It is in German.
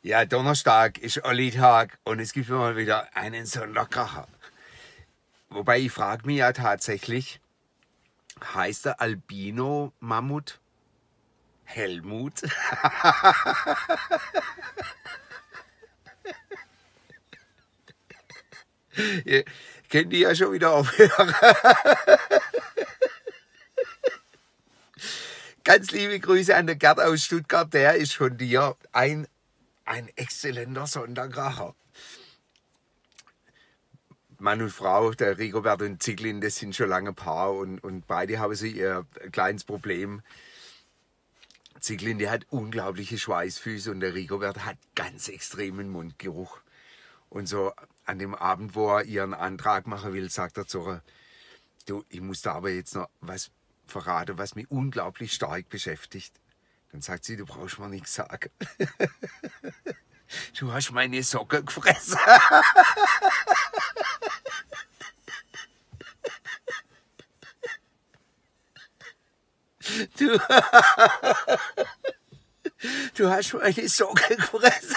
Ja, Donnerstag ist Olli-Tag und es gibt immer wieder einen Sonderkracher. Wobei ich frage mich ja tatsächlich, heißt der Albino-Mammut Helmut? Kennt ihr ja schon wieder aufhören. Ganz liebe Grüße an den Gerd aus Stuttgart, der ist von dir ein, ein exzellenter Sonderkracher. Mann und Frau, der Rigobert und Zieglin, das sind schon lange Paar und, und beide haben sie ihr kleines Problem. Zieglin, die hat unglaubliche Schweißfüße und der Rigobert hat ganz extremen Mundgeruch. Und so an dem Abend, wo er ihren Antrag machen will, sagt er zu ihr, du, ich muss da aber jetzt noch was verraten, was mich unglaublich stark beschäftigt. Dann sagt sie, du brauchst mir nichts sagen. Du hast meine Socke gefressen. Du, du hast meine Socke gefressen.